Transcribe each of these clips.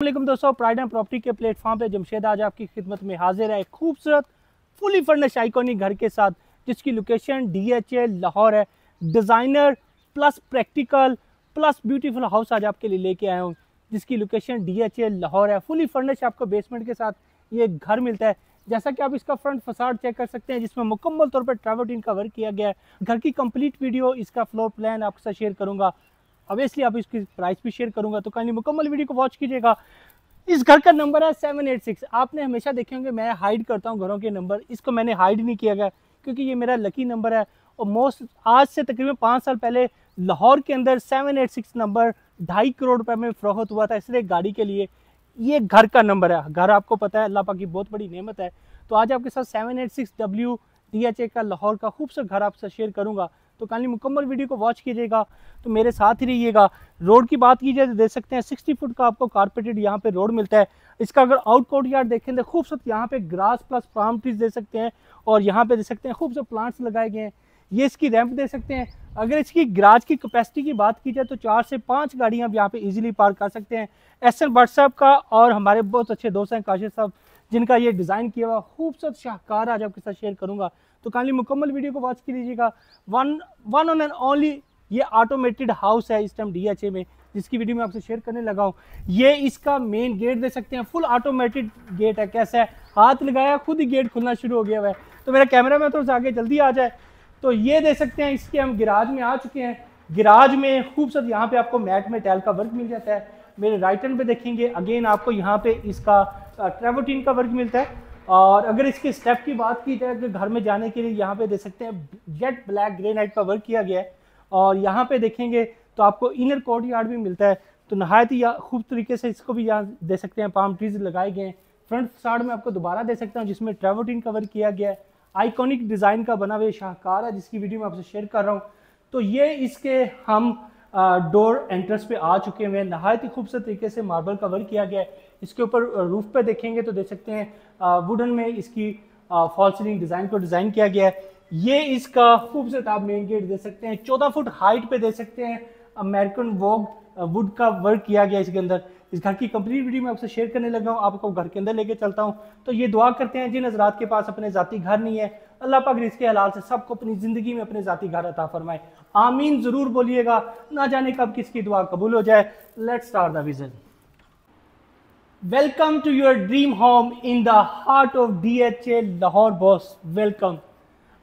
वालेकुम दोस्तों pride and property के प्लेटफॉर्म पे जमशेद आज आपकी खिदमत में हाजिर है। खूबसूरत फुली फर्निश आइकॉनिक घर के साथ, जिसकी लोकेशन डीएचए लाहौर है। Designer plus practical plus beautiful house आज आपके लिए लेके आया हूँ, जिसकी लोकेशन डीएचए लाहौर है। फुली फर्निश आपको बेसमेंट के साथ ये घर मिलता है। जैसा कि आप इसका फ्रंट फसाड चेक कर सकते हैं, जिसमें मुकम्मल तौर पर ट्रेवोटिन का वर्क किया गया है। घर की कंप्लीट वीडियो इसका फ्लोर प्लान आपके साथ शेयर करूँगा। ऑब्वियसली आप इसकी प्राइस भी शेयर करूँगा तो कहीं मुकम्मल वीडियो को वॉच कीजिएगा। इस घर का नंबर है सेवन एट सिक्स आपने हमेशा देखे होंगे, मैं हाइड करता हूँ घरों के नंबर इसको मैंने हाइड नहीं किया गया, क्योंकि ये मेरा लकी नंबर है। और मोस्ट आज से तकरीबन पाँच साल पहले लाहौर के अंदर सेवन एट सिक्स नंबर ढाई करोड़ रुपए में फ़रोख्त हुआ था, इसलिए गाड़ी के लिए ये घर का नंबर है। घर आपको पता है, अल्लाह पाक की बहुत बड़ी नेमत है। तो आज आपके साथ seven eight six W D H A का लाहौर का खूबसूरत घर आपसे शेयर करूँगा। तो कल मुकम्मल वीडियो को वॉच कीजिएगा तो मेरे साथ ही रहिएगा। रोड की बात की जाए तो देख सकते हैं सिक्सटी फुट का आपको कारपेटेड यहाँ पे रोड मिलता है। इसका अगर आउट कोर्ट यार्ड देखें तो खूबसूरत यहाँ पे ग्रास प्लस फार्म ट्रीज दे सकते हैं और यहाँ पे दे सकते हैं खूबसूरत प्लांट्स लगाए गए हैं। ये इसकी रैंप दे सकते हैं। अगर इसकी गराज की कैपेसिटी की बात की जाए तो चार से पाँच गाड़ियाँ आप यहाँ पे इजीली पार्क कर सकते हैं। एस एन भट्ट साहब का और हमारे बहुत अच्छे दोस्त हैं काशिर साहब, जिनका ये डिज़ाइन किया हुआ खूबसूरत शाहकार आज आपके साथ शेयर करूँगा। तो काली मुकम्मल वीडियो को वॉच कीजिएगा। One one on and only ये ऑटोमेटेड हाउस है इस टाइम डी में, जिसकी वीडियो मैं आपसे शेयर करने लगा हूँ। ये इसका मेन गेट दे सकते हैं। फुल ऑटोमेटेड गेट है। कैसा है? हाथ लगाया, खुद ही गेट खुलना शुरू हो गया हुआ है। तो मेरा कैमरा में थोड़ा सा आगे जल्दी आ जाए। तो ये दे सकते हैं इसके हम गिराज में आ चुके हैं। गिराज में खूबसूरत यहाँ पे आपको मैट में टैल का वर्क मिल जाता है। मेरे राइट हैंड पे देखेंगे। अगेन आपको यहाँ पे इसका ट्रेवोटीन का वर्क मिलता है। और अगर इसके स्टेप की बात की जाए तो घर में जाने के लिए यहाँ पे देख सकते हैं जेट ब्लैक ग्रे नाइट का वर्क किया गया है। और यहाँ पे देखेंगे तो आपको इनर कोर्ट यार्ड भी मिलता है। तो नहायत ही खूब तरीके से इसको भी यहाँ दे सकते हैं। पाम ट्रीज लगाए गए हैं। फ्रंट साइड में आपको दोबारा दे सकता हूँ, जिसमें ट्रेवोटिन का वर्क किया गया है। आइकॉनिक डिज़ाइन का बना हुआ शाहकार है, जिसकी वीडियो मैं आपसे शेयर कर रहा हूँ। तो ये इसके हम डोर एंट्रेंस पे आ चुके हुए हैं। नहायत ही खूबसूरत तरीके से मार्बल का वर्क किया गया है। इसके ऊपर रूफ पे देखेंगे तो देख सकते हैं वुडन में इसकी फॉल सीलिंग डिज़ाइन को डिज़ाइन किया गया है। ये इसका खूबसूरत आप मेन गेट दे सकते हैं, चौदह फुट हाइट पे दे सकते हैं अमेरिकन वॉक वुड का वर्क किया गया इसके अंदर। इस घर की कंप्लीट वीडियो मैं आपसे शेयर करने लगा हूँ, आपको घर के अंदर लेके चलता हूँ। तो ये दुआ करते हैं, जिन हजरात के पास अपने जाती घर नहीं है, अल्लाह पाक इसके हलाल से सबको अपनी ज़िंदगी में अपने जाती घर अता फरमाए। आमीन, ज़रूर बोलिएगा, ना जाने कब किसकी दुआ कबूल हो जाए। Let start the vision welcome to your dream home in the heart of D H A Lahore boss welcome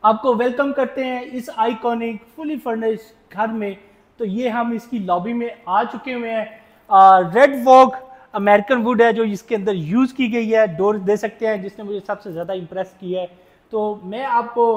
आपको वेलकम करते हैं इस आइकॉनिक फुली फर्निश घर में। तो ये हम इसकी लॉबी में आ चुके हुए हैं। रेड वॉक अमेरिकन वुड है, जो इसके अंदर यूज़ की गई है। डोर दे सकते हैं, जिसने मुझे सबसे ज़्यादा इम्प्रेस किया है। तो मैं आपको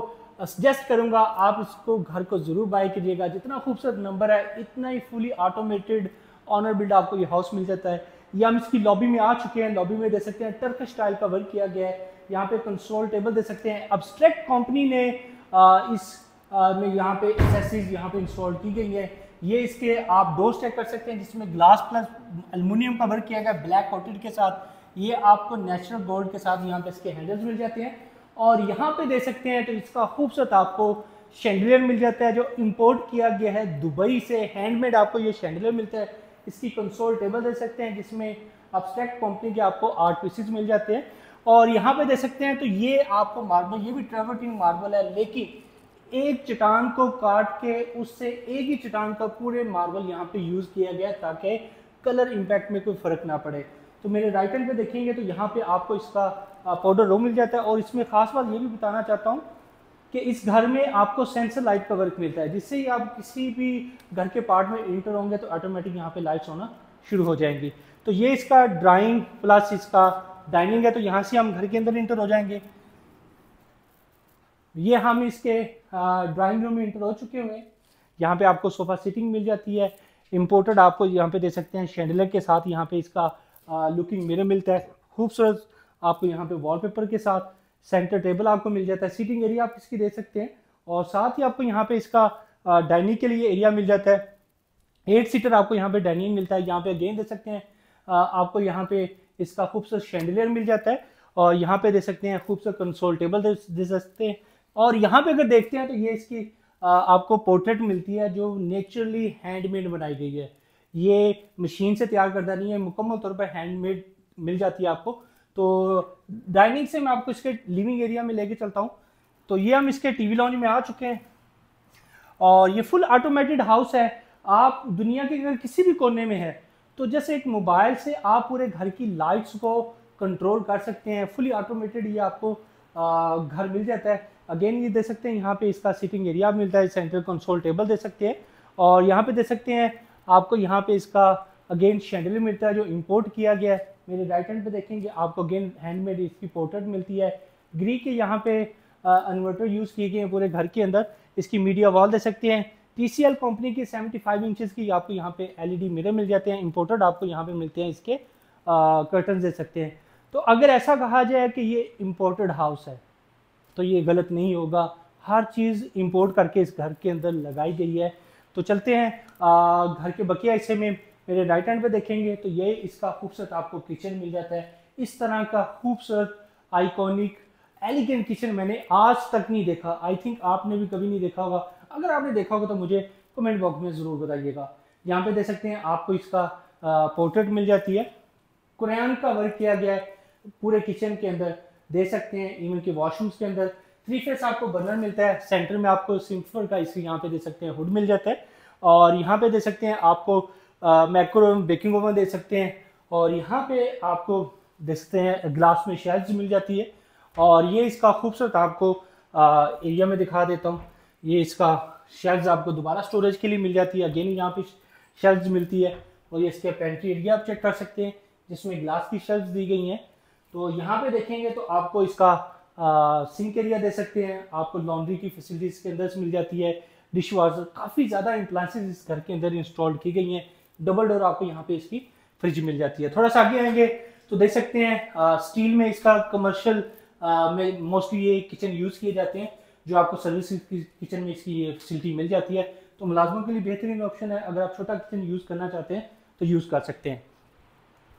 सजेस्ट करूँगा, आप इसको घर को ज़रूर बाय कीजिएगा। जितना खूबसूरत नंबर है, इतना ही फुली ऑटोमेटेड ऑनर बिल्ड आपको ये हाउस मिल जाता है। ये हम इसकी लॉबी में आ चुके हैं। लॉबी में दे सकते हैं टर्क स्टाइल का वर्क किया गया है। यहाँ पे कंसोल टेबल दे सकते हैं। अब्स्ट्रैक्ट कंपनी ने आ, इस आ, में यहाँ पे एसेसरीज यहाँ पे इंस्टॉल की गई है। ये इसके आप डोर चेक कर सकते हैं जिसमें ग्लास प्लस एलमिनियम का वर्क किया गया ब्लैक कोटेड के साथ। ये आपको नेचुरल गोल्ड के साथ यहाँ पे इसके हैंडल्स मिल जाते हैं। और यहाँ पे दे सकते हैं तो इसका खूबसूरत आपको शेंडलियर मिल जाता है जो इम्पोर्ट किया गया है दुबई से। हैंडमेड आपको ये शेंडलियर मिलता है। इसकी कंसोल टेबल दे सकते हैं, जिसमें अब्स्ट्रैक्ट कंपनी के आपको आर्ट पीसेस मिल जाते हैं। और यहाँ पे दे सकते हैं तो ये आपको मार्बल ये भी ट्रेवर्टिंग मार्बल है, लेकिन एक चटान को काट के उससे एक ही चटान का पूरे मार्बल यहाँ पे यूज़ किया गया ताकि कलर इम्पैक्ट में कोई फ़र्क ना पड़े। तो मेरे राइट हैंड पे देखेंगे तो यहाँ पे आपको इसका पाउडर रो मिल जाता है। और इसमें खास बात ये भी बताना चाहता हूँ कि इस घर में आपको सेंसर लाइट का वर्क मिलता है। जिससे ही आप किसी भी घर के पार्ट में इंटर होंगे तो ऑटोमेटिक यहाँ पे लाइट्स होना शुरू हो जाएँगी। तो ये इसका ड्राइंग प्लस इसका डाइनिंग है तो यहाँ से हम घर के अंदर इंटर हो जाएँगे। ये हम इसके ड्राइंग रूम में इंटर हो चुके हुए यहाँ पे आपको सोफा सीटिंग मिल जाती है। इम्पोर्टेड आपको यहाँ पे दे सकते हैं। शेंडलर के साथ यहाँ पे इसका लुकिंग मिरर मिलता है। खूबसूरत आपको यहाँ पे वॉलपेपर के साथ सेंटर टेबल आपको मिल जाता है, सीटिंग एरिया आप इसकी दे सकते हैं। और साथ ही आपको यहाँ पे इसका डाइनिंग के लिए एरिया मिल जाता है। एट सीटर आपको यहाँ पे डाइनिंग मिलता है, यहाँ पे अगेन दे सकते हैं आपको यहाँ पे इसका खूबसूरत शेंडलियर मिल जाता है। और यहाँ पे दे सकते हैं, खूबसूरत कंसोल टेबल दे सकते हैं। और यहाँ पे अगर देखते हैं तो ये इसकी आपको पोर्ट्रेट मिलती है, जो नेचुरली हैंडमेड बनाई गई है। ये मशीन से तैयार करता नहीं है, मुकम्मल तौर पर हैंडमेड मिल जाती है आपको। तो डाइनिंग से मैं आपको इसके लिविंग एरिया में लेके चलता हूँ। तो ये हम इसके टीवी लॉन्च में आ चुके हैं। और ये फुल ऑटोमेटेड हाउस है। आप दुनिया के अगर किसी भी कोने में है तो जैसे एक मोबाइल से आप पूरे घर की लाइट्स को कंट्रोल कर सकते हैं। फुली ऑटोमेटेड ये आपको घर मिल जाता है। अगेन ये दे सकते हैं, यहाँ पे इसका सिटिंग एरिया मिलता है सेंट्रल कंसोल टेबल दे सकते हैं। और यहाँ पे दे सकते हैं, आपको यहाँ पे इसका अगेन शेंडल मिलता है, जो इम्पोर्ट किया गया है। मेरे राइट हैंड पे देखेंगे आपको अगेन हैंडमेड इसकी पोर्ट्रेट मिलती है। ग्री के यहाँ पे इन्वर्टर यूज़ किए गए हैं पूरे घर के अंदर। इसकी मीडिया वॉल दे सकते हैं। टीसीएल कंपनी की 75 फाइव इंचज़ की आपको यहाँ पे एलईडी मिरर मिल जाते हैं। इम्पोर्टेड आपको यहाँ पे मिलते हैं इसके कर्टन दे सकते हैं। तो अगर ऐसा कहा जाए कि ये इम्पोर्टेड हाउस है तो ये गलत नहीं होगा। हर चीज़ इम्पोर्ट करके इस घर के अंदर लगाई गई है। तो चलते हैं आ, घर के बकिया हिस्से में। मेरे राइट हैंड पे देखेंगे तो ये इसका खूबसूरत आपको किचन मिल जाता है। इस तरह का खूबसूरत आइकॉनिक एलिगेंट किचन मैंने आज तक नहीं देखा। आई थिंक आपने भी कभी नहीं देखा होगा। अगर आपने देखा होगा तो मुझे कमेंट बॉक्स में ज़रूर बताइएगा। यहाँ पे देख सकते हैं, आपको इसका पोर्ट्रेट मिल जाती है। कुरान का वर्क किया गया है पूरे किचन के अंदर। दे सकते हैं इवन के वॉशरूम्स के अंदर। थ्री फेस आपको बर्नर मिलता है। सेंटर में आपको सिंपल का इसी यहाँ पे दे सकते हैं हुड मिल जाता है। और यहाँ पे दे सकते हैं, आपको मैक्रो बेकिंग ओवन दे सकते हैं। और यहाँ पे आपको दे सकते हैं, ग्लास में शेल्फ मिल जाती है। और ये इसका खूबसूरत आपको एरिया में दिखा देता हूँ। ये इसका शेल्स आपको दोबारा स्टोरेज के लिए मिल जाती है। अगेन यहाँ पे शेल्फ मिलती है। और ये इसके पेंट्री एरिया आप चेक कर सकते हैं, जिसमें ग्लास की शेल्फ दी गई हैं। तो यहाँ पे देखेंगे तो आपको इसका सिंक एरिया दे सकते हैं। आपको लॉन्ड्री की फैसिलिटीज़ के अंदर मिल जाती है। डिश वॉशर काफ़ी ज़्यादा इम्प्लांसेज इस घर के अंदर इंस्टॉल की गई हैं। डबल डोर आपको यहाँ पे इसकी फ्रिज मिल जाती है। थोड़ा सा आगे आएँगे तो देख सकते हैं आ, स्टील में इसका कमर्शियल में मोस्टली ये किचन यूज़ किए जाते हैं जो आपको सर्विस किचन में इसकी ये फैसिलिटी मिल जाती है। तो मुलाजमों के लिए बेहतरीन ऑप्शन है अगर आप छोटा किचन यूज़ करना चाहते हैं तो यूज़ कर सकते हैं।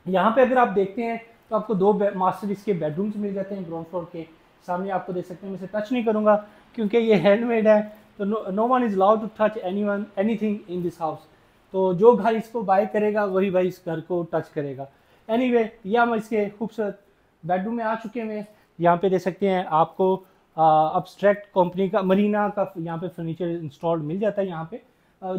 यहाँ पे अगर आप देखते हैं तो आपको दो मास्टर इसके बेडरूम्स मिल जाते हैं ग्राउंड फ्लोर के। सामने आपको देख सकते हैं मैं इसे टच नहीं करूँगा क्योंकि ये हैंडमेड है तो no one is allowed to touch anyone anything in this house तो जो घर इसको बाय करेगा, वही भाई इस घर को टच करेगा। एनी वे यह हम इसके खूबसूरत बेडरूम में आ चुके हैं। यहाँ पे दे सकते हैं आपको अब्स्ट्रैक्ट कंपनी का, मरीना का यहाँ पे फर्नीचर इंस्टॉल्ड मिल जाता है यहाँ पे।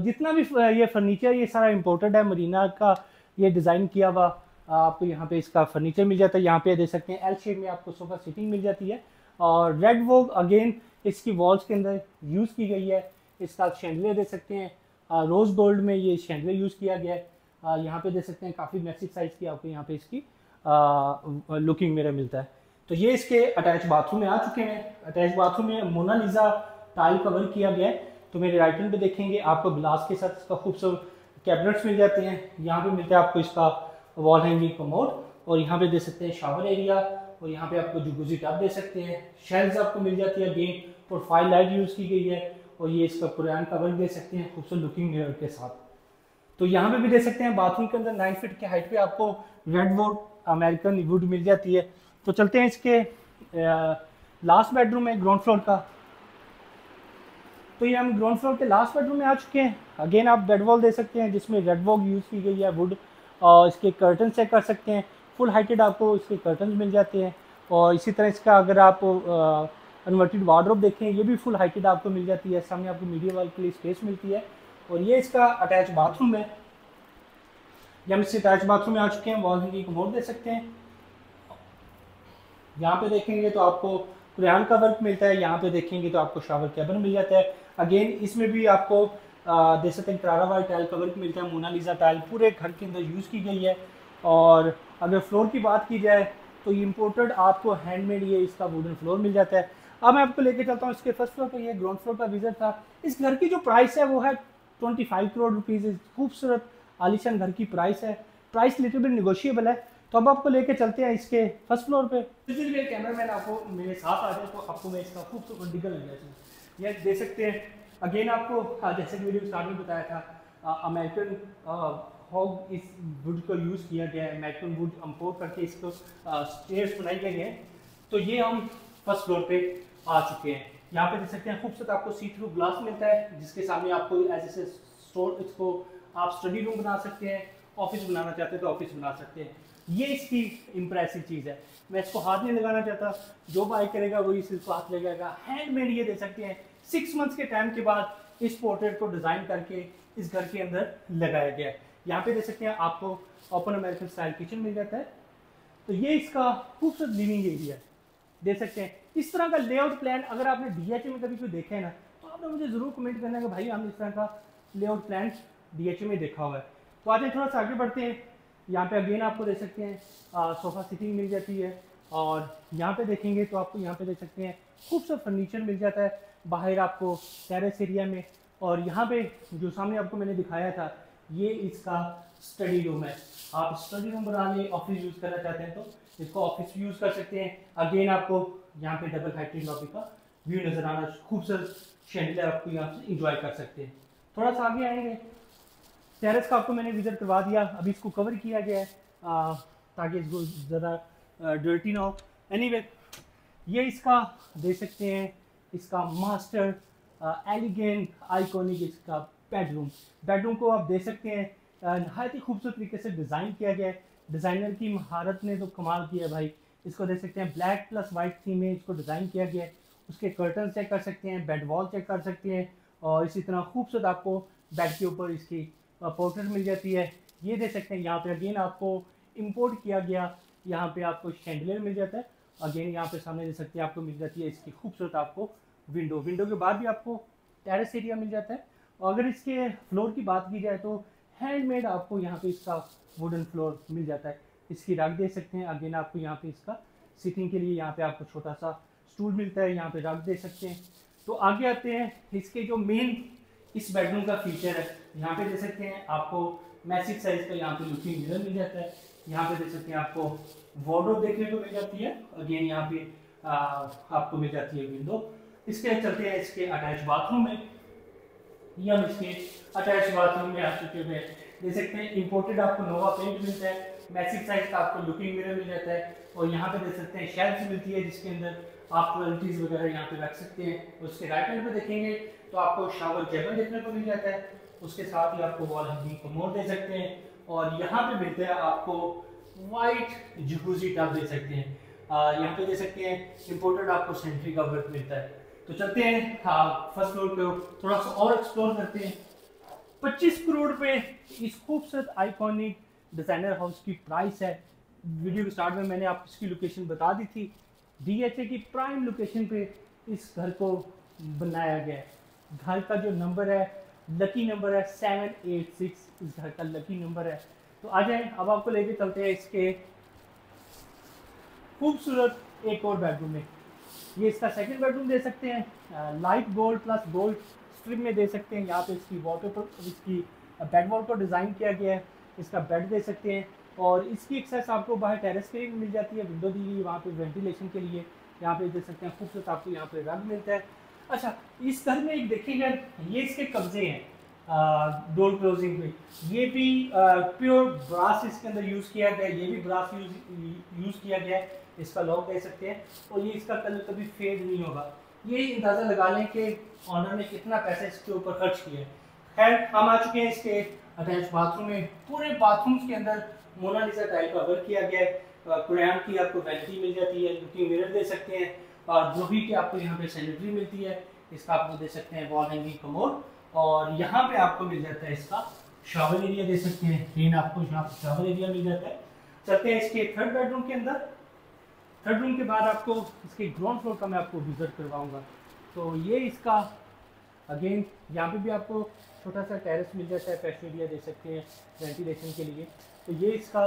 जितना भी ये फर्नीचर ये सारा इम्पोर्टेड है, मरीना का ये डिज़ाइन किया हुआ आपको यहाँ पे इसका फर्नीचर मिल जाता है। यहाँ पे देख सकते हैं एल शेप में आपको सोफा सीटिंग मिल जाती है। और रेड वो अगेन इसकी वॉल्स के अंदर यूज़ की गई है। इसका शेंडले दे सकते हैं। रोज़ गोल्ड में ये शेंडले यूज़ किया गया है। यहाँ पे देख सकते हैं काफ़ी मैसिव साइज़ की आपको यहाँ पे इसकी लुकिंग मेरा मिलता है। तो ये इसके अटैच बाथरूम में आ चुके हैं। अटैच बाथरूम में मोनालिजा टाइल कवर किया गया है। तो मेरे राइट हैंड पे देखेंगे, आपको ग्लास के साथ इसका खूबसूरत कैबिनेट्स मिल जाते हैं। यहाँ पे मिलता है आपको इसका वॉल हैंगिंग कमोड और यहाँ पे दे सकते हैं शावर एरिया और यहाँ पे आपको जुगुजी टब दे सकते हैं। शेल्स आपको मिल जाती है गेम प्रोफ़ाइल लाइट यूज़ की गई है। और ये इसका कुरान कवर दे सकते हैं, खूबसूरत लुकिंग मिरर के साथ। तो यहाँ पे भी दे सकते हैं बाथरूम के अंदर नाइन फीट के हाइट पे आपको रेड वोड अमेरिकन वुड मिल जाती है। तो चलते हैं इसके लास्ट बेडरूम है ग्राउंड फ्लोर का। तो ये हम ग्राउंड फ्लोर के लास्ट बेडरूम में आ चुके हैं। अगेन आप बेड वॉल दे सकते हैं, जिसमें रेड वॉक यूज़ की गई है वुड और इसके कर्टन से कर सकते हैं। फुल हाइटेड आपको इसके कर्टन मिल जाते हैं। और इसी तरह इसका अगर आप कन्वर्टेड वार्ड्रोब देखें, ये भी फुल हाइटेड आपको मिल जाती है, सामने आपको मीडिया वाल के लिए स्पेस मिलती है। और ये इसका अटैच बाथरूम है। ये हम इससे अटैच बाथरूम में आ चुके हैं वॉल की कमोड दे सकते हैं। यहाँ पे देखेंगे तो आपको कुरान का वर्क मिलता है, यहाँ पे देखेंगे तो आपको शावर कैबन मिल जाता है। अगेन इसमें भी आपको देख सकते हैं करारा वाइट टाइल कवर मिलता है मोनालिजा टाइल पूरे घर के अंदर यूज़ की गई है। और अगर फ्लोर की बात की जाए तो इम्पोर्टेड आपको हैंडमेड ये इसका वुडन फ्लोर मिल जाता है। अब मैं आपको लेके चलता हूँ इसके फ़र्स्ट फ्लोर पर ये ग्राउंड फ्लोर का विज़िट था। इस घर की जो प्राइस है वो है ट्वेंटी फाइव करोड़ रुपीज़ खूबसूरत। आलिशान घर की प्राइस है। प्राइस लिटिल बिट निगोशिएबल है। तो अब आपको लेके चलते हैं इसके फ़र्स्ट फ्लोर पे। जिस मेरे कैमरा मैन आपको मेरे साथ आ जाए तो आपको मैं इसका खूबसूरत डिगल लग जाए ये दे सकते हैं। अगेन आपको हाँ, जैसे कि वीडियो स्टार्ट में बताया था अमेरिकन हॉग इस वुड को यूज़ किया गया है। अमेरिकन वुड अम्पोर्ट करके इसको स्टेयर्स बनाई गई हैं। तो ये हम फ़र्स्ट फ्लोर पे आ चुके हैं। यहाँ पे देख सकते हैं, खूबसूरत आपको सी थ्रू ग्लास मिलता है, जिसके सामने आपको ऐसे ऐसे स्टोर इसको आप स्टडी रूम बना सकते हैं ऑफ़िस बनाना चाहते हैं तो ऑफ़िस बना सकते हैं। ये इसकी इम्प्रेसिव चीज़ है। मैं इसको हाथ नहीं लगाना चाहता। जो बाई करेगा वही इसको हाथ लगाएगा हैंडमेड ये दे सकते हैं। सिक्स मंथ्स के टाइम के बाद इस पोर्ट्रेट को डिज़ाइन करके इस घर के अंदर लगाया गया है। यहाँ पे दे सकते हैं, आपको ओपन अमेरिकन स्टाइल किचन मिल जाता है। तो ये इसका खूबसूरत लिविंग एरिया है। दे सकते हैं। इस तरह का लेआउट प्लान अगर आपने डी में कभी कोई देखा है ना तो आपने मुझे ज़रूर कमेंट करना है कि भाई हमने इस तरह का लेआउट प्लान डी में देखा हुआ है। तो आज थोड़ा सा आगे बढ़ते हैं। यहाँ पे अगेन आपको दे सकते हैं सोफ़ा सिटिंग मिल जाती है और यहाँ पे देखेंगे तो आपको यहाँ पे देख सकते हैं खूबसूरत फर्नीचर मिल जाता है बाहर आपको टेरेस एरिया में। और यहाँ पे जो सामने आपको मैंने दिखाया था, ये इसका स्टडी रूम है। आप स्टडी रूम बना लें ऑफ़िस यूज़ करना चाहते हैं तो इसको ऑफ़िस यूज़ कर सकते हैं। अगेन आपको यहाँ पे डबल हाइट्री लॉबी का व्यू नज़र आना खूबसूरत शेंडलर आपको यहाँ से इंजॉय कर सकते हैं। थोड़ा सा आगे आएँगे। टेरेस का आपको मैंने विज़िट करवा दिया। अभी इसको कवर किया गया है ताकि इसको ज़्यादा डर्टी ना हो। एनी ये इसका दे सकते हैं। इसका मास्टर एलिगेंट आइकॉनिक इसका बेडरूम बेडरूम को आप दे सकते हैं। नहायत ही खूबसूरत तरीके से डिज़ाइन किया गया है। डिज़ाइनर की महारत ने तो कमाल किया है भाई। इसको देख सकते हैं ब्लैक प्लस वाइट थीम में इसको डिज़ाइन किया गया है। उसके कर्टन चेक कर सकते हैं बेड वॉल चेक कर सकते हैं और इसी तरह खूबसूरत आपको बेड के ऊपर इसकी पोर्ट्रेट मिल जाती है। ये देख सकते हैं, यहाँ पे अगेन आपको इम्पोर्ट किया गया। यहाँ पे आपको शेंडलर मिल जाता है। अगेन यहाँ पे सामने दे सकते हैं, आपको मिल जाती है इसकी खूबसूरत आपको विंडो विंडो के बाद भी आपको टेरेस एरिया मिल जाता है। और अगर इसके फ्लोर की बात की जाए तो हैंडमेड आपको यहाँ पे इसका वुडन फ्लोर मिल जाता है। इसकी रख दे सकते हैं। अगेन आपको यहाँ पे इसका सिटिंग के लिए यहाँ पे आपको छोटा सा स्टूल मिलता है। यहाँ पे रख दे सकते हैं। तो आगे आते हैं। इसके जो मेन इस बेडरूम का फीचर है, यहाँ पे दे सकते हैं। आपको मैसिव साइज़ का यहाँ पे लुकिंग मिरर मिल जाता है। यहाँ पे दे सकते हैं आपको वार्डरोब देखने को मिल जाती है। अगेन यहाँ पे आपको मिल जाती है विंडो इसके चलते हैं इसके अटैच बाथरूम में। ये इसके अटैच बाथरूम में आ चुके हुए देख सकते हैं इंपोर्टेड आपको नोवा पेंट मिलता है मैसिव साइज़ का आपको लुकिंग मिरर मिल जाता है, और यहाँ पे देख सकते हैं शेल्फ मिलती है जिसके अंदर आप क्वालिटीज़ वगैरह यहाँ पे रख सकते हैं। उसके राइट हैंड पे देखेंगे तो आपको शावर केबल देखने को मिल जाता है। उसके साथ ही आपको वॉल हंगिंग कमोड दे सकते हैं, और यहाँ पे मिलते हैं आपको वाइट जूजी टब दे सकते हैं। यहाँ पे दे सकते हैं इम्पोर्टेड आपको सेंट्री का वर्क मिलता है। तो चलते हैं हाँ फ़र्स्ट फ्लोर पे थोड़ा सा और एक्सप्लोर करते हैं। 25 करोड़ पे इस खूबसूरत आइकॉनिक डिज़ाइनर हाउस की प्राइस है। वीडियो के स्टार्ट में मैंने आपको इसकी लोकेशन बता दी थी। डीएचए की प्राइम लोकेशन पे इस घर को बनाया गया है। घर का जो नंबर है लकी नंबर है सेवन एट सिक्स इस घर का लकी नंबर है। तो आ जाए, अब आपको लेके चलते हैं इसके खूबसूरत एक और बेडरूम में। ये इसका सेकंड बेडरूम दे सकते हैं। Light gold plus gold strip में दे सकते हैं, यहाँ पे इसकी वॉटर पर इसकी बेड वॉल को डिज़ाइन किया गया है, इसका बेड दे सकते हैं और इसकी एक्सेस आपको बाहर टेरेस के लिए मिल जाती है विंडो दी गई वहाँ पे वेंटिलेशन के लिए, यहाँ पे दे सकते हैं खूबसूरत आपको यहाँ पे रंग मिलता है। अच्छा इस घर में एक देखिएगा ये इसके कब्जे हैं डोर क्लोजिंग में ये भी प्योर ब्रास इसके अंदर यूज़ किया गया ये भी ब्रास यूज़ यूज़ किया गया है, इसका लॉक दे सकते हैं और ये इसका कलर कभी फेड नहीं होगा। ये अंदाज़ा लगा लें कि ऑनर ने कितना पैसा इसके ऊपर खर्च किया है। हम आ चुके हैं इसके अटैच बाथरूम में। पूरे बाथरूम्स के अंदर मोनालिसा टाइप का वर्क किया गया है। कुरान की आपको वैनिटी मिल जाती है लुकिंग मिरर दे सकते हैं। और जो भी कि आपको यहाँ पे सैनिटरी मिलती है, इसका आपको दे सकते हैं वॉल हैंगिंग कमोड। और यहाँ पे आपको मिल जाता है इसका शावर एरिया दे सकते हैं। आपको यहाँ शावर एरिया मिल जाता है। चलते हैं इसके थर्ड बेडरूम के अंदर। थर्ड रूम के बाद आपको इसके ग्राउंड फ्लोर का मैं आपको विज़िट करवाऊँगा। तो ये इसका अगेन यहाँ पे भी आपको छोटा सा टेरेस मिल जाता है फ्रेश एरिया दे सकते हैं वेंटिलेशन के लिए। तो ये इसका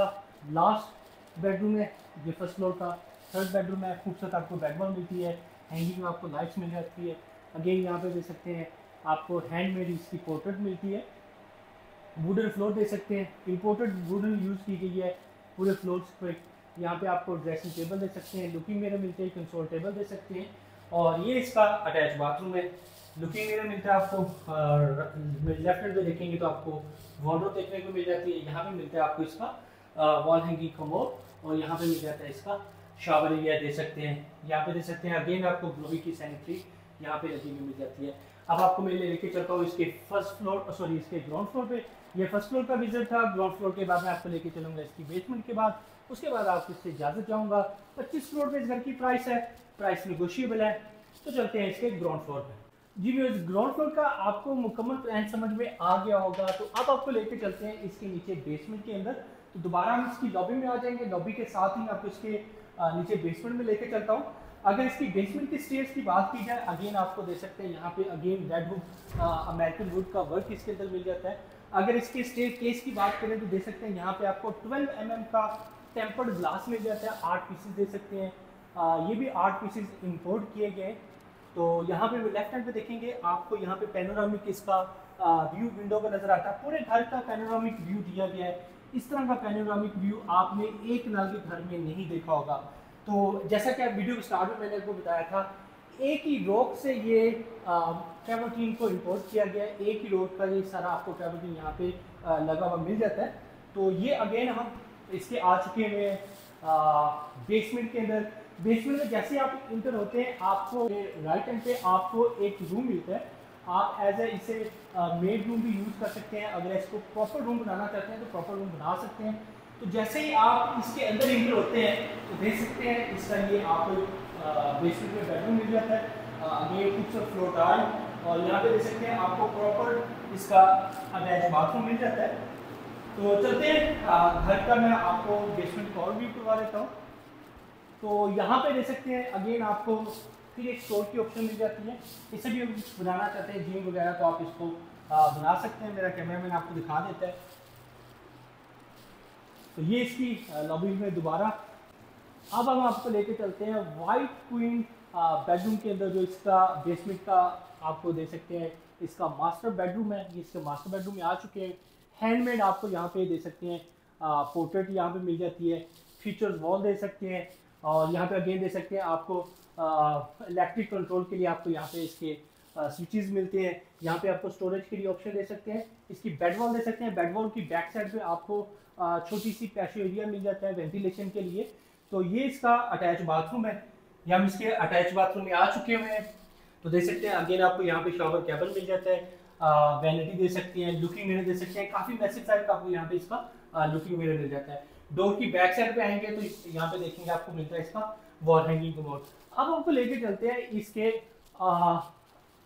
लास्ट बेडरूम है, ये फ़र्स्ट फ्लोर का। थर्ड बेडरूम है खूबसूरत आपको बेडवॉल मिलती है हैंगिंग में आपको लाइट्स मिल जाती है। अगेन यहाँ पे दे सकते हैं, आपको हैंडमेड इसकी पोर्ट्रेट मिलती है। वुडन फ्लोर दे सकते हैं इम्पोर्टेड वुडन यूज़ की गई है, पूरे फ्लोर्स पर यहाँ पे आपको ड्रेसिंग टेबल दे सकते हैं लुकिंग मिरर मिलते हैं कंसोल टेबल दे सकते हैं और ये इसका अटैच बाथरूम है। लुकिंग मिरर मिलता है आपको लेफ़्ट हैंड पे देखेंगे तो आपको वार्डरोब देखने को मिल जाती है। यहाँ पे मिलता है आपको इसका वॉल हैंगिंग कमोड और यहाँ पे मिल जाता है इसका शावर एरिया दे सकते हैं। यहाँ पे दे सकते हैं अगेन आपको ग्लोबी की सैनिटरी यहाँ पे लगी हुई मिल जाती है। अब आपको मैं ले लेके चलता हूँ इसके फ़र्स्ट फ्लोर सॉरी इसके ग्राउंड फ्लोर पे। ये फ़र्स्ट फ्लोर का विज़िट था। ग्राउंड फ्लोर के बाद मैं आपको लेके चलूँगा इसकी बेसमेंट के बाद। उसके बाद आपको इससे इजाज़त जाऊँगा पच्चीस फ्लोर पे इस घर की प्राइस है प्राइस निगोशियबल है। तो चलते हैं इसके ग्राउंड फ्लोर पे। जी व्यूअर्स ग्राउंड फ्लोर का आपको मुकम्मल प्लान समझ में आ गया होगा। तो अब आपको लेके चलते हैं इसके नीचे बेसमेंट के अंदर। तो दोबारा हम इसकी लॉबी में आ जाएँगे। लॉबी के साथ ही मैं आपको इसके नीचे बेसमेंट में लेके चलता हूँ। अगर इसकी बेसमेंट की स्टेज की बात की जाए अगेन आपको दे सकते हैं। यहाँ पे again red wood American wood का वर्क इसके अंदर मिल जाता है। अगर इसके स्टेज केस की बात करें तो दे सकते हैं। यहाँ पे आपको 12 एम mm का टेम्पर्ड ग्लास मिल जाता है आठ पीसेस दे सकते हैं। आ, ये भी आठ पीसेस इंपोर्ट किए गए तो यहाँ पे लेफ़्ट हैंड पे देखेंगे आपको यहाँ पे पेनोरामिक इसका व्यू विंडो का नज़र आता है। पूरे घर का पेनोरामिक व्यू दिया गया है। इस तरह का पेनोरामिक व्यू आपने एक नल के घर में नहीं देखा होगा। तो जैसा कि आप वीडियो के स्टार्ट में मैंने आपको बताया था एक ही रोक से ये ट्रेवल को इम्पोर्ट किया गया है। एक ही रोड का ये सारा आपको टीम यहाँ पे लगा हुआ मिल जाता है। तो ये अगेन हम इसके आ चुके हैं। बेसमेंट के अंदर। बेसमेंट में जैसे आप इंटर होते हैं, आपको राइट हैंड पे आपको एक रूम मिलता है। आप एज ए इसे मेड रूम भी यूज़ कर सकते हैं। अगर इसको प्रॉपर रूम बनाना चाहते हैं तो प्रॉपर रूम बना सकते हैं। तो जैसे ही आप इसके अंदर इंटर होते हैं तो देख सकते हैं इसका ये आपको बेसमेंट में बेडरूम मिल जाता है। ये खूबसूरत फ्लोर और यहाँ पे देख सकते हैं आपको प्रॉपर इसका अटैच बाथरूम मिल जाता है। तो चलते हैं। घर का मैं आपको बेसमेंट और भी करवा देता हूँ। तो यहाँ पे देख सकते हैं अगेन आपको फिर एक स्टोर की ऑप्शन मिल जाती है। इसे भी बनाना चाहते हैं जिम वगैरह तो आप इसको बना सकते हैं। मेरा कैमरा मैन आपको दिखा देता है। तो ये इसकी लॉबी में दोबारा। अब हम आपको लेके चलते हैं वाइट क्वीन बेडरूम के अंदर जो इसका बेसमेंट का आपको दे सकते हैं। इसका मास्टर बेडरूम है। ये इसके मास्टर बेडरूम में आ चुके हैं। हैंडमेड आपको यहाँ पे दे सकते हैं पोर्ट्रेट यहाँ पे मिल जाती है फीचर्स वॉल दे सकते हैं, और यहाँ पे अगेन दे सकते हैं आपको इलेक्ट्रिक कंट्रोल के लिए आपको यहाँ पे इसके स्विचेस मिलते हैं, यहाँ पे आपको स्टोरेज के लिए ऑप्शन दे सकते हैं, इसकी बेड वॉल दे सकते हैं बेड वॉल की बैक साइड पे आपको छोटी सी पैशो एरिया मिल जाता है वेंटिलेशन के लिए तो ये इसका अटैच बाथरूम है, ये हम इसके अटैच बाथरूम में आ चुके हुए हैं तो देख सकते हैं अगेन आपको यहाँ पे शॉवर केबल मिल जाता है वैनिटी दे सकती हैं लुकिंग मिरर दे सकते हैं, काफ़ी मैसिव साइज़ आपको यहाँ पे इसका लुकिंग मिरर मिल जाता है। डोर की बैक साइड पे आएँगे तो यहाँ पे देखेंगे आपको मिलता है इसका वॉल हैंगिंग कमोड अब आपको लेके चलते हैं इसके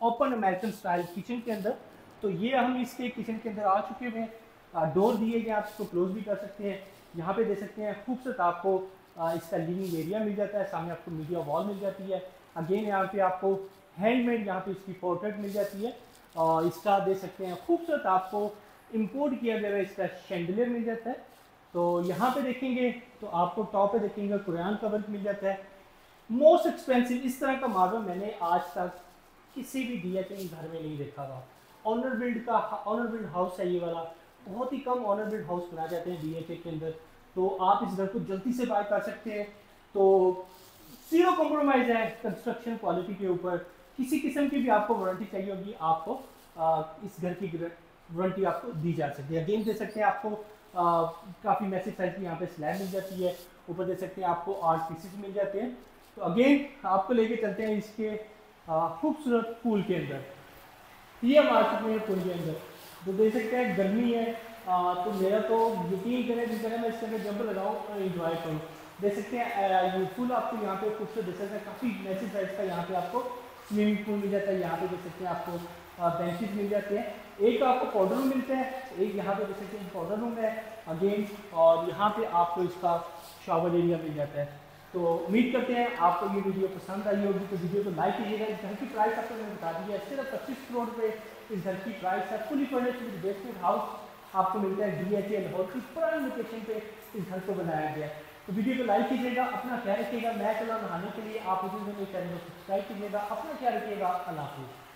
ओपन अमेरिकन स्टाइल किचन के अंदर। तो ये हम इसके किचन के अंदर आ चुके हैं। डोर दिए गए आप इसको क्लोज भी कर सकते हैं। यहाँ पे दे सकते हैं, खूबसूरत आपको इसका लिविंग एरिया मिल जाता है। सामने आपको मीडिया वॉल मिल जाती है। अगेन यहाँ पे आपको हैंडमेड यहाँ पे इसकी पोर्ट्रेट मिल जाती है। और इसका दे सकते हैं खूबसूरत आपको इम्पोर्ट किया गया इसका शेंडलियर मिल जाता है। तो यहाँ पे देखेंगे तो आपको टॉप पे देखेंगे कुरान का वर्क मिल जाता है। मोस्ट एक्सपेंसिव इस तरह का मार्बल मैंने आज तक किसी भी डी एच घर में नहीं देखा था। ऑनर बिल्ड का ऑनर बिल्ड हाउस है ये वाला। बहुत ही कम ऑनर बिल्ड हाउस बनाए जाते हैं डी के अंदर। तो आप इस घर को जल्दी से बाय कर सकते हैं। तो ज़ीरो कॉम्प्रोमाइज़ है कंस्ट्रक्शन क्वालिटी के ऊपर। किसी किस्म की भी आपको वारंटी चाहिए होगी आपको आ, इस घर की वारंटी आपको दी जा सकती है। अगेन दे सकते हैं आपको काफ़ी मैसेज साइज़ की यहाँ पे स्लैब मिल जाती है। ऊपर दे सकते हैं आपको आर्ट पीसेस मिल जाते हैं। तो अगेन आपको लेके चलते हैं इसके खूबसूरत पूल के अंदर। ये हम आ चुके हैं पूल के अंदर। तो देख सकते हैं गर्मी है आ, तो मेरा तो यकीन करें जिस तरह मैं इसके अंदर जंप लगाऊँ और इन्जॉय करूँ। देख सकते हैं ये फुल आपको यहाँ पे खूबसूरत देख सकते हैं काफ़ी मैसिव साइज़ का यहाँ पे आपको स्विमिंग पूल मिल जाता है, यहाँ पे देख सकते हैं आपको बेंचेज मिल जाते हैं। एक आपको पाउडर रूम मिलता है, एक यहाँ पे देख सकते हैं पाउडर रूम है अगेन और यहाँ पे आपको इसका शावर एरिया मिल जाता है। तो उम्मीद करते हैं आपको ये वीडियो पसंद आई होगी तो वीडियो को लाइक कीजिएगा इस घर की प्राइस आपको मैंने बता दी है, सिर्फ़ पच्चीस करोड़ रुपये इस घर की प्राइस है। फुली फर्निश्ड बेसमेंट हाउस आपको मिलता है डी एच एल हॉल की पुरानी लोकेशन पे इस घर को बनाया गया तो वीडियो को लाइक कीजिएगा, अपना ख्याल रखिएगा, मैं चला नहाने के लिए, आप उसी चैनल को सब्सक्राइब कीजिएगा, अपना ख्याल रखिएगा, अल्लाह हाफिज़।